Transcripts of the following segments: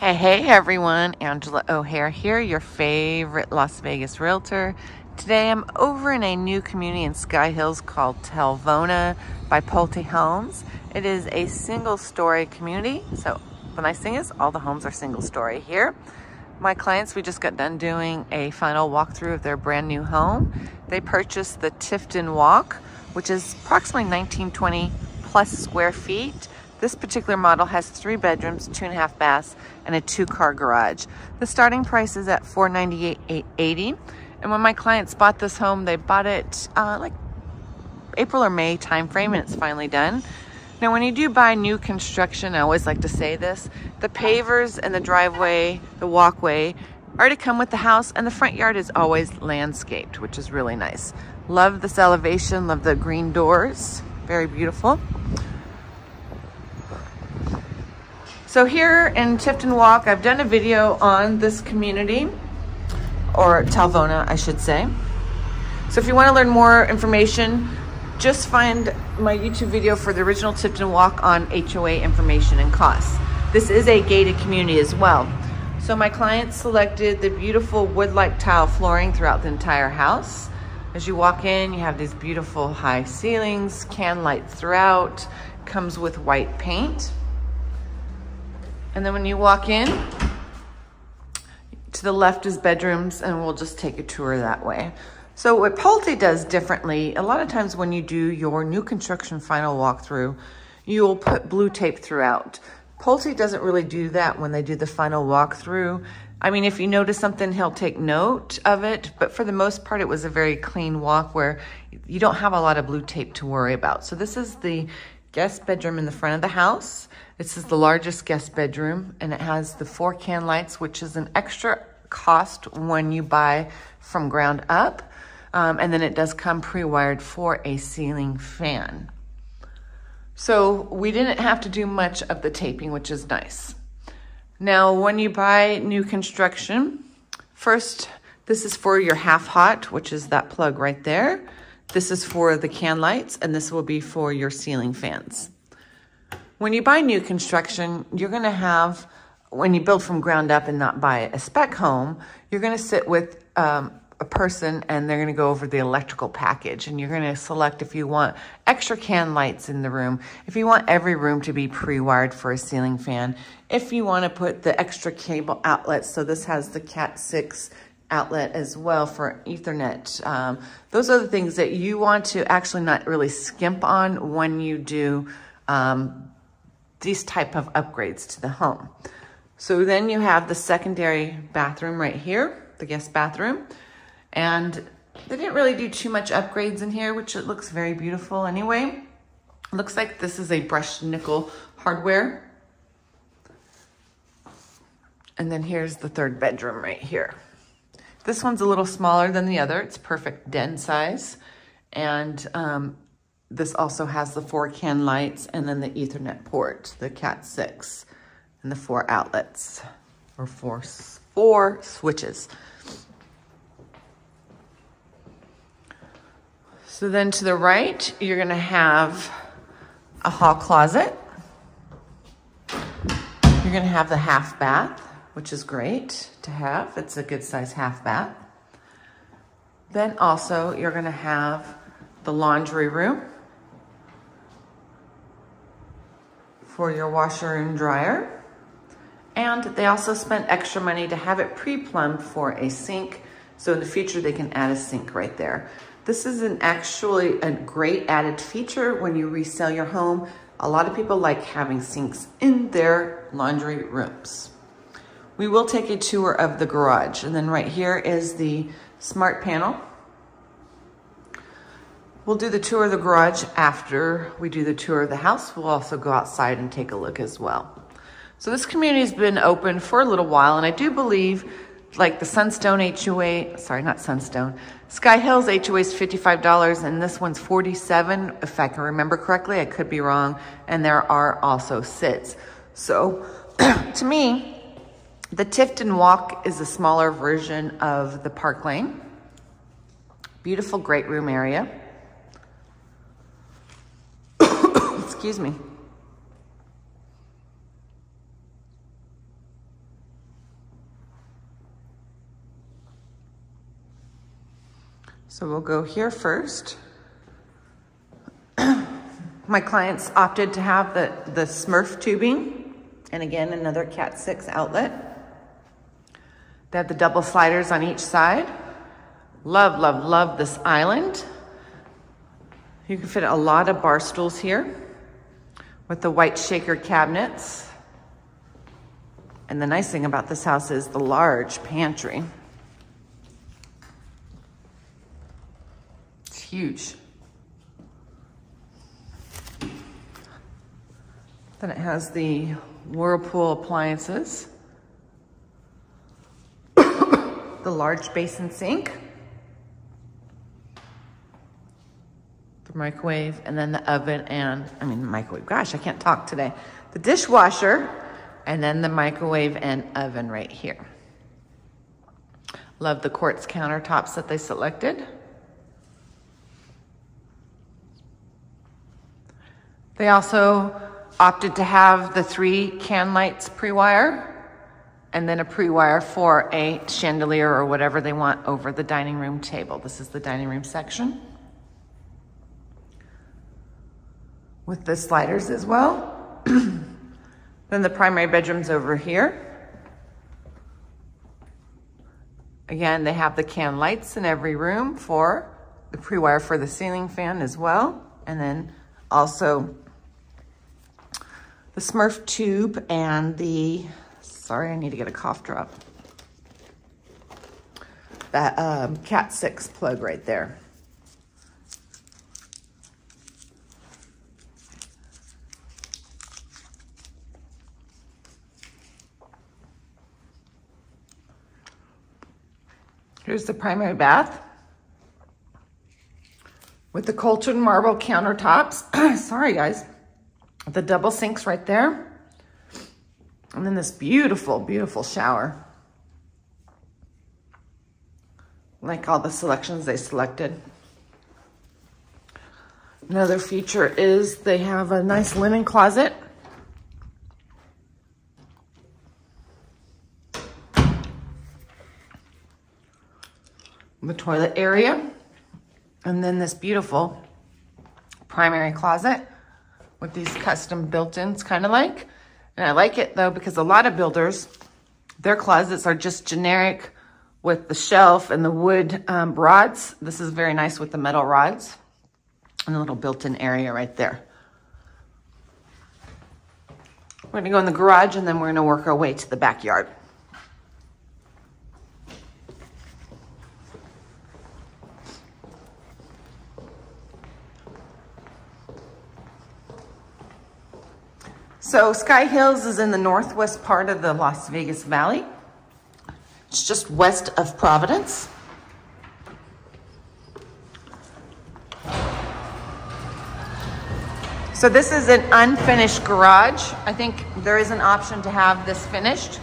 Hey, hey everyone, Angela O'Hare here, your favorite Las Vegas realtor. Today I'm over in a new community in Skye Hills called Talvona by Pulte Homes. It is a single story community, so the nice thing is all the homes are single story here. My clients, we just got done doing a final walkthrough of their brand new home. They purchased the Tifton Walk, which is approximately 1920 plus square feet. This particular model has three bedrooms, two and a half baths, and a two car garage. The starting price is at $498,880. And when my clients bought this home, they bought it uh, like April or May timeframe and it's finally done. Now, when you do buy new construction, I always like to say this, the pavers and the driveway, the walkway, already come with the house and the front yard is always landscaped, which is really nice. Love this elevation, love the green doors, very beautiful. So here in Tifton Walk, I've done a video on this community, or Talvona, I should say. So if you want to learn more information, just find my YouTube video for the original Tifton Walk on HOA information and costs. This is a gated community as well. So my client selected the beautiful wood-like tile flooring throughout the entire house. As you walk in, you have these beautiful high ceilings, can lights throughout, comes with white paint. And then when you walk in, to the left is bedrooms and we'll just take a tour that way. So what Pulte does differently, a lot of times when you do your new construction final walkthrough, you'll put blue tape throughout. Pulte doesn't really do that when they do the final walkthrough. I mean, if you notice something, he'll take note of it, but for the most part, it was a very clean walk where you don't have a lot of blue tape to worry about. So this is the guest bedroom in the front of the house. This is the largest guest bedroom and it has the four can lights, which is an extra cost when you buy from ground up. Um, and then it does come pre-wired for a ceiling fan. So we didn't have to do much of the taping, which is nice. Now, when you buy new construction, first, this is for your half hot, which is that plug right there. This is for the can lights, and this will be for your ceiling fans. When you buy new construction, you're going to have, when you build from ground up and not buy a spec home, you're going to sit with um, a person and they're going to go over the electrical package and you're going to select if you want extra can lights in the room, if you want every room to be pre-wired for a ceiling fan, if you want to put the extra cable outlets, so this has the Cat 6 outlet as well for ethernet. Um, those are the things that you want to actually not really skimp on when you do um, these type of upgrades to the home. So then you have the secondary bathroom right here, the guest bathroom. And they didn't really do too much upgrades in here, which it looks very beautiful anyway. Looks like this is a brushed nickel hardware. And then here's the third bedroom right here. This one's a little smaller than the other. It's perfect den size. And um, this also has the four can lights and then the ethernet port, the Cat 6, and the four outlets, or four, four switches. So then to the right, you're gonna have a hall closet. You're gonna have the half bath, which is great to have. It's a good size half bath. Then also you're gonna have the laundry room. for your washer and dryer. And they also spent extra money to have it pre-plumbed for a sink. So in the future, they can add a sink right there. This is an actually a great added feature when you resell your home. A lot of people like having sinks in their laundry rooms. We will take a tour of the garage. And then right here is the smart panel We'll do the tour of the garage after we do the tour of the house. We'll also go outside and take a look as well. So this community has been open for a little while, and I do believe like the Sunstone HOA, sorry, not Sunstone, Skye Hills HOA is $55 and this one's 47 if I can remember correctly. I could be wrong. And there are also SIDs. So to me, the Tifton Walk is a smaller version of the Park Lane. Beautiful great room area. Excuse me. So we'll go here first. My clients opted to have the, the Smurf tubing and again, another Cat 6 outlet. They have the double sliders on each side. Love, love, love this island. You can fit a lot of bar stools here with the white shaker cabinets. And the nice thing about this house is the large pantry. It's huge. Then it has the Whirlpool appliances, the large basin sink, the microwave, and then the oven and, I mean, microwave, gosh, I can't talk today. The dishwasher, and then the microwave and oven right here. Love the quartz countertops that they selected. They also opted to have the three can lights pre-wire and then a pre-wire for a chandelier or whatever they want over the dining room table. This is the dining room section. With the sliders as well. then the primary bedroom's over here. Again, they have the can lights in every room for the pre-wire for the ceiling fan as well. And then also the Smurf tube and the, sorry, I need to get a cough drop. That um, Cat 6 plug right there. Here's the primary bath with the Colton marble countertops. Sorry, guys the double sinks right there. Then this beautiful, beautiful shower. Like all the selections they selected. Another feature is they have a nice linen closet. The toilet area. And then this beautiful primary closet with these custom built-ins kind of like. And I like it though because a lot of builders, their closets are just generic with the shelf and the wood um, rods. This is very nice with the metal rods and a little built-in area right there. We're gonna go in the garage and then we're gonna work our way to the backyard. So Skye Hills is in the northwest part of the Las Vegas Valley. It's just west of Providence. So this is an unfinished garage. I think there is an option to have this finished.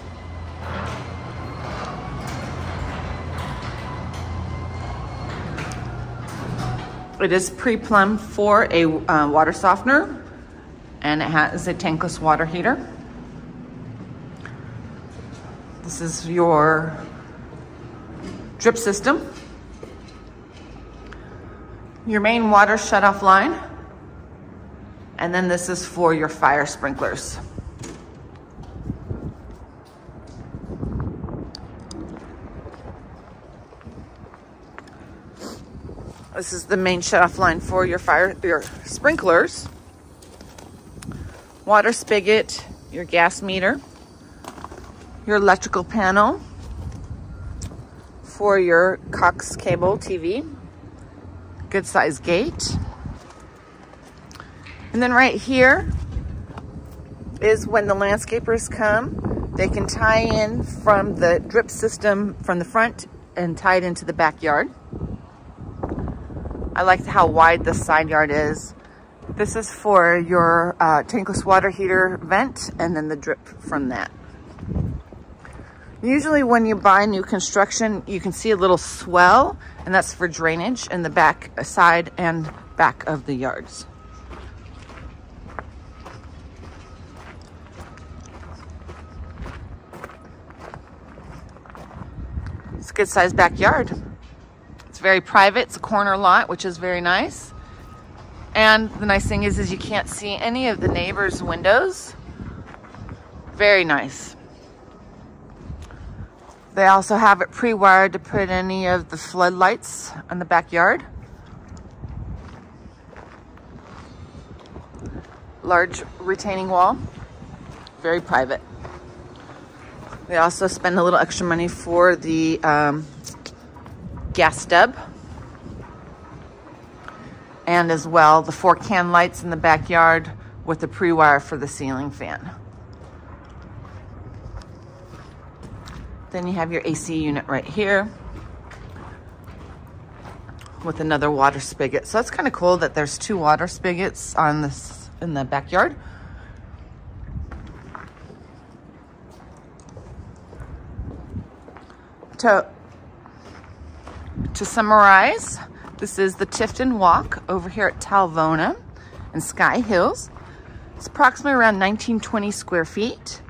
It is pre-plumbed for a uh, water softener and it has a tankless water heater. This is your drip system. Your main water shutoff line. And then this is for your fire sprinklers. This is the main shutoff line for your fire, your sprinklers water spigot, your gas meter, your electrical panel for your Cox cable TV, good size gate. And then right here is when the landscapers come, they can tie in from the drip system from the front and tie it into the backyard. I like how wide the side yard is. This is for your uh, tankless water heater vent and then the drip from that. Usually when you buy new construction, you can see a little swell and that's for drainage in the back side and back of the yards. It's a good sized backyard. It's very private. It's a corner lot, which is very nice. And the nice thing is, is you can't see any of the neighbors' windows. Very nice. They also have it pre-wired to put any of the floodlights in the backyard. Large retaining wall, very private. They also spend a little extra money for the um, gas stub. And as well, the four can lights in the backyard with the pre-wire for the ceiling fan. Then you have your AC unit right here with another water spigot. So it's kind of cool that there's two water spigots on this in the backyard. To, to summarize, this is the Tifton Walk over here at Talvona in Skye Hills. It's approximately around 1920 square feet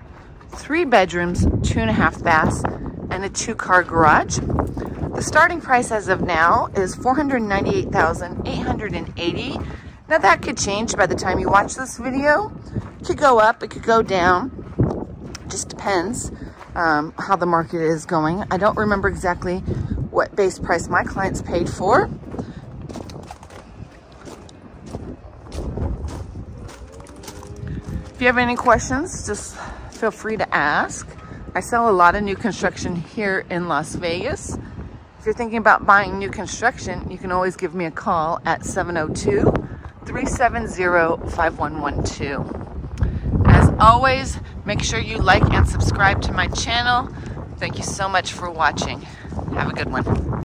three bedrooms, two and a half baths, and a two car garage. The starting price as of now is 498,880. Now that could change by the time you watch this video. It could go up, it could go down. It Just depends um, how the market is going. I don't remember exactly what base price my clients paid for. If you have any questions, just feel free to ask. I sell a lot of new construction here in Las Vegas. If you're thinking about buying new construction, you can always give me a call at 702-370-5112. As always, make sure you like and subscribe to my channel. Thank you so much for watching. Have a good one.